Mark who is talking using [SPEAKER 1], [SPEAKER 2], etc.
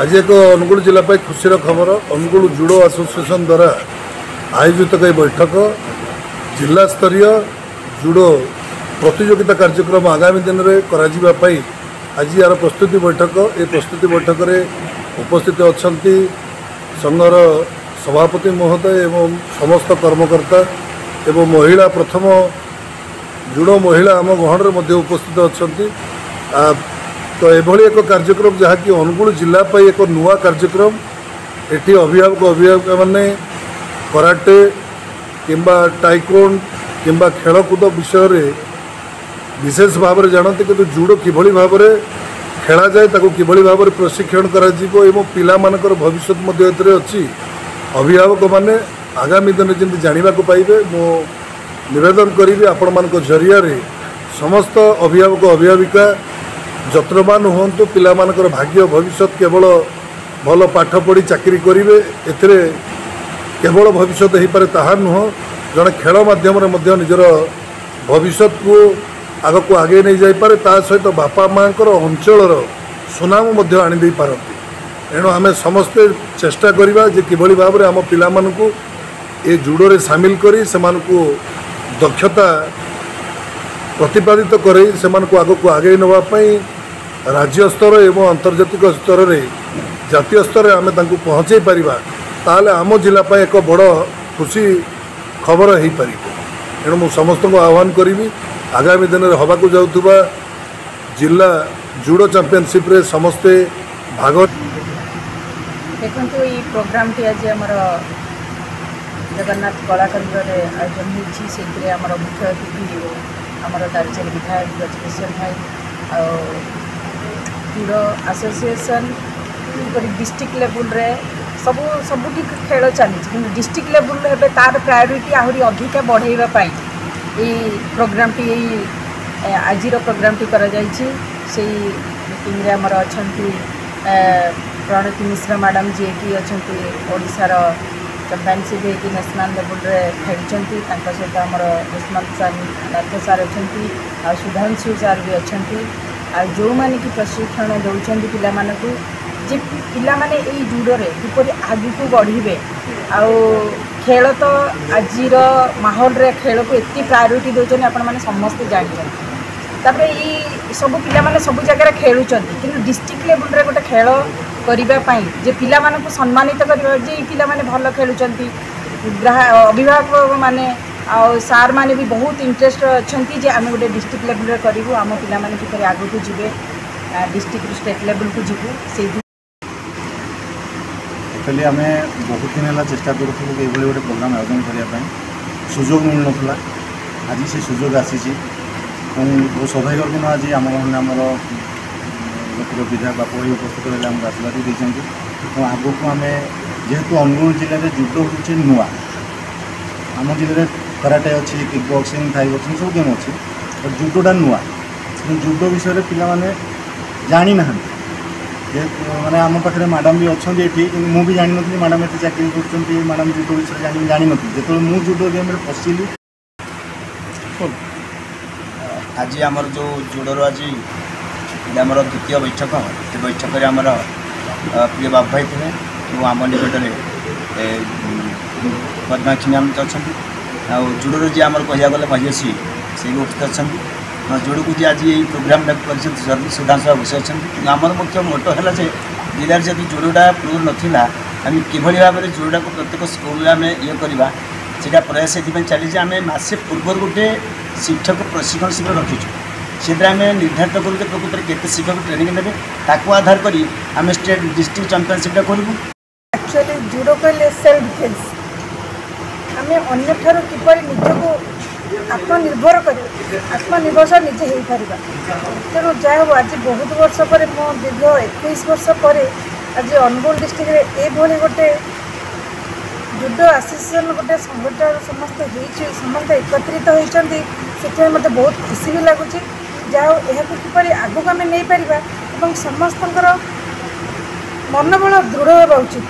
[SPEAKER 1] आज एक अनुगु जिला खुशी खबर अनुगुण जुड़ो आसोसीएसन द्वारा आयोजित एक बैठक जिला स्तर जुड़ो प्रतिजोगिता कार्यक्रम आगामी दिन में करवाई आज यार प्रस्तुति बैठक ये प्रस्तुति बैठक में उपस्थित अच्छा संघर सभापति महोदय एवं समस्त कर्मकर्ता एवं महिला प्रथम जुड़ो महिला आम गहन में उपस्थित अच्छा ତ ଏଭଳି ଏକ କାର୍ଯ୍ୟକ୍ରମ ଯାହାକି ଅନୁଗୁଳ ଜିଲ୍ଲା ପାଇଁ ଏକ ନୂଆ କାର୍ଯ୍ୟକ୍ରମ ଏଠି ଅଭିଭାବକ ଅଭିଭାବିକାମାନେ କରାଟେ କିମ୍ବା ଟାଇକୋଣ୍ଡ କିମ୍ବା ଖେଳକୁଦ ବିଷୟରେ ବିଶେଷ ଭାବରେ ଜାଣନ୍ତି କିନ୍ତୁ ଜୁଡ଼ୋ କିଭଳି ଭାବରେ ଖେଳାଯାଏ ତାକୁ କିଭଳି ଭାବରେ ପ୍ରଶିକ୍ଷଣ କରାଯିବ ଏବଂ ପିଲାମାନଙ୍କର ଭବିଷ୍ୟତ ମଧ୍ୟ ଏଥିରେ ଅଛି ଅଭିଭାବକମାନେ ଆଗାମୀ ଦିନରେ ଯେମିତି ଜାଣିବାକୁ ପାଇବେ ମୁଁ ନିବେଦନ କରିବି ଆପଣମାନଙ୍କ ଜରିଆରେ ସମସ୍ତ ଅଭିଭାବକ ଅଭିଭାବିକା ଯତ୍ନବାନ ହୁଅନ୍ତୁ ପିଲାମାନଙ୍କର ଭାଗ୍ୟ ଭବିଷ୍ୟତ କେବଳ ଭଲ ପାଠ ପଢ଼ି ଚାକିରି କରିବେ ଏଥିରେ କେବଳ ଭବିଷ୍ୟତ ହୋଇପାରେ ତାହା ନୁହଁ ଜଣେ ଖେଳ ମାଧ୍ୟମରେ ମଧ୍ୟ ନିଜର ଭବିଷ୍ୟତକୁ ଆଗକୁ ଆଗେଇ ନେଇଯାଇପାରେ ତା ସହିତ ବାପା ମାଆଙ୍କର ଅଞ୍ଚଳର ସୁନାମ ମଧ୍ୟ ଆଣିଦେଇପାରନ୍ତି ଏଣୁ ଆମେ ସମସ୍ତେ ଚେଷ୍ଟା କରିବା ଯେ କିଭଳି ଭାବରେ ଆମ ପିଲାମାନଙ୍କୁ ଏ ଜୁଡ଼ୋରେ ସାମିଲ କରି ସେମାନଙ୍କୁ ଦକ୍ଷତା ପ୍ରତିପାଦିତ କରି ସେମାନଙ୍କୁ ଆଗକୁ ଆଗେଇ ନେବା ପାଇଁ ରାଜ୍ୟ ସ୍ତର ଏବଂ ଆନ୍ତର୍ଜାତିକ ସ୍ତରରେ ଜାତୀୟ ସ୍ତରରେ ଆମେ ତାଙ୍କୁ ପହଞ୍ଚାଇ ପାରିବା ତାହେଲେ ଆମ ଜିଲ୍ଲା ପାଇଁ ଏକ ବଡ଼ ଖୁସି ଖବର ହୋଇପାରିବ ତେଣୁ ମୁଁ ସମସ୍ତଙ୍କୁ ଆହ୍ୱାନ କରିବି ଆଗାମୀ ଦିନରେ ହେବାକୁ ଯାଉଥିବା ଜିଲ୍ଲା ଜୁଡ଼ୋ ଚାମ୍ପିଅନସିପ୍ରେ ସମସ୍ତେ ଭାଗ
[SPEAKER 2] ଦେଖନ୍ତୁ ଏଇ ପ୍ରୋଗ୍ରାମଟି ଆଜି ଆମର ଜଗନ୍ନାଥ କଳାକନ୍ଦ୍ରରେ ଆୟୋଜନ ହୋଇଛି ସେଥିରେ ଆମର ମୁଖ୍ୟ ଅତିଥି ଆମର ଦାରିଚାଲି ବିଧାୟକ ବ୍ରଜକିଶୋର ଭାଇ ଆଉ କ୍ରୀଡ଼ ଆସୋସିଏସନ୍ କରି ଡିଷ୍ଟ୍ରିକ୍ଟ ଲେବୁଲ୍ରେ ସବୁ ସବୁଠି ଖେଳ ଚାଲିଛି କିନ୍ତୁ ଡିଷ୍ଟ୍ରିକ୍ଟ ଲେବୁଲ୍ରେ ଏବେ ତା'ର ପ୍ରାୟୋରିଟି ଆହୁରି ଅଧିକା ବଢ଼ାଇବା ପାଇଁ ଏଇ ପ୍ରୋଗ୍ରାମଟି ଏଇ ଆଜିର ପ୍ରୋଗ୍ରାମଟି କରାଯାଇଛି ସେଇ ମିଟିଂରେ ଆମର ଅଛନ୍ତି ପ୍ରଣତି ମିଶ୍ର ମ୍ୟାଡ଼ାମ୍ ଯିଏକି ଅଛନ୍ତି ଓଡ଼ିଶାର ଚମ୍ପାଂଶୀ ହେଇକି ନ୍ୟାସନାଲ୍ ଲେବୁଲ୍ରେ ଖେଳିଛନ୍ତି ତାଙ୍କ ସହିତ ଆମର ଯଶମନ୍ତ ସାର୍ ନାଥ ସାର୍ ଅଛନ୍ତି ଆଉ ସୁଧାଂଶୁ ସାର୍ ବି ଅଛନ୍ତି ଆଉ ଯେଉଁମାନେ କି ପ୍ରଶିକ୍ଷଣ ଦେଉଛନ୍ତି ପିଲାମାନଙ୍କୁ ଯେ ପିଲାମାନେ ଏଇ ଜୁଡ଼ୋରେ କିପରି ଆଗକୁ ବଢ଼ିବେ ଆଉ ଖେଳ ତ ଆଜିର ମାହୋଲରେ ଖେଳକୁ ଏତେ ପ୍ରାୟୋରିଟି ଦେଉଛନ୍ତି ଆପଣମାନେ ସମସ୍ତେ ଜାଣିଛନ୍ତି ତାପରେ ଏଇ ସବୁ ପିଲାମାନେ ସବୁ ଜାଗାରେ ଖେଳୁଛନ୍ତି କିନ୍ତୁ ଡିଷ୍ଟ୍ରିକ୍ଟ ଲେବୁଲ୍ରେ ଗୋଟେ ଖେଳ करने जे पाने सम्मानित कर पाने भल खेलुंट अभिभावक मैंने सार मैंने भी बहुत इंटरेस्ट अच्छा जे आम गोटे डिस्ट्रिक्ट लेवल करूँ आम पाने किपर आगक जी डिस्ट्रिक्ट स्टेट
[SPEAKER 3] लेवल को जी से एक्चुअली आम बहुत दिन है चेस्टा करूँ कि ये प्रोग्राम आयोजन करने सुजोग मिल ना आज से सुजोग आसी और सौभाग्यपूर्ण आज आम आमर କର୍ତ୍ତୃପକ୍ଷ ବିଧାୟକ ବାପ ଭାଇ ଉପସ୍ଥିତ ରହିଲେ ଆମକୁ ଆଶୀର୍ବାଦ ଦେଇଛନ୍ତି ଏବଂ ଆଗକୁ ଆମେ ଯେହେତୁ ଅନୁଗୁଳ ଜିଲ୍ଲାରେ ଜୁଡ଼ୋ ହେଉଛି ନୂଆ ଆମ ଜିଲ୍ଲାରେ କରାଟେ ଅଛି କିକ୍ ବକ୍ସିଂ ଥାଇ ବକ୍ସିଂ ସବୁ ଗେମ୍ ଅଛି ବଟ୍ ଜୁଡ଼ୋଟା ନୂଆ କିନ୍ତୁ ବିଷୟରେ ପିଲାମାନେ ଜାଣିନାହାନ୍ତି ଯେହେତୁ ମାନେ ଆମ ପାଖରେ ମ୍ୟାଡ଼ାମ୍ ବି ଅଛନ୍ତି ଏଠି କିନ୍ତୁ ମୁଁ ବି ଜାଣିନଥିଲି ମ୍ୟାଡ଼ାମ୍ ଏତେ ଚାକିରି କରୁଛନ୍ତି ମ୍ୟାଡ଼ାମ୍ ଜୁଡ଼ୋ ବିଷୟରେ ଜାଣି ଜାଣିନଥିଲି ଯେତେବେଳେ ମୁଁ ଜୁଡ଼ୋ ଗେମ୍ରେ ପଶିଲି
[SPEAKER 4] ଆଜି ଆମର ଯେଉଁ ଜୁଡ଼ୋର ଆଜି ଇଏ ଆମର ଦ୍ୱିତୀୟ ବୈଠକ ଏ ବୈଠକରେ ଆମର ପ୍ରିୟ ବାବୁ ଭାଇ ଥିଲେ ଏବଂ ଆମ ନିକଟରେ ପଦ୍ମାକ୍ଷୀ ଆନନ୍ଦ ଅଛନ୍ତି ଆଉ ଜୁଡ଼ରୁ ଯିଏ ଆମର କହିବାକୁ ଗଲେ ମହେଶ୍ୱରୀ ସେ ବି ଉପସ୍ଥିତ ଅଛନ୍ତି ଯୋଡ଼କୁ ଯିଏ ଆଜି ଏଇ ପ୍ରୋଗ୍ରାମଟା କରିଛନ୍ତି ସୁଧାଂଶୁ ବାବୁ ସେ ଅଛନ୍ତି କିନ୍ତୁ ଆମର ମୁଖ୍ୟ ମୋଟ ହେଲା ଯେ ଜିଲ୍ଲାରେ ଯଦି ଯୋଡ଼ଟା ପ୍ରୁଭ୍ ନଥିଲା ଆମେ କିଭଳି ଭାବରେ ଯୋଡ଼ଟାକୁ ପ୍ରତ୍ୟେକ ସ୍କୁଲରେ ଆମେ ଇଏ କରିବା ସେଇଟା ପ୍ରୟାସ ଏଥିପାଇଁ ଚାଲିଛି ଆମେ ମାସେ ପୂର୍ବରୁ ଗୋଟେ ଶିକ୍ଷକ ପ୍ରଶିକ୍ଷଣ ଶିବିର ରଖିଛୁ সেটা আমি নির্ধারিত করু যে প্রকৃতরে কেতে শিক্ষক ট্রেনিং নেবে তাকে আধার করে আমি স্টেট ডিস্ট্রিক্ট চ্যাম্পিয়নশিপটা করবু
[SPEAKER 2] আকচুয়ালি জুডো কলে সেলফ ডিফেন্স আমি অন্যঠার কিপরি নিজকে আত্মনির্ভর করে আত্মনির্ভরশীল নিজে হয়ে হয়েপারা তেমন যা হোক আজ বহু বর্ষ পরে মো দীর্ঘ একুশ বর্ষ পরে আজ অনুগুল ডিস্ট্রিক্টে এইভাবে গোটে যুদ্ধ ଆସୋସିଏସନ୍ গোটে সংগঠন সমস্ত হয়েছে সমস্ত একত্রিত হয়েছেন ସେଥିପାଇଁ মতো বহু খুশি লাগুছে ଯାଉ ଏହାକୁ କିପରି ଆଗକୁ ଆମେ ନେଇପାରିବା ଏବଂ ସମସ୍ତଙ୍କର ମନୋବଳ ଦୃଢ଼ ହେବା ଉଚିତ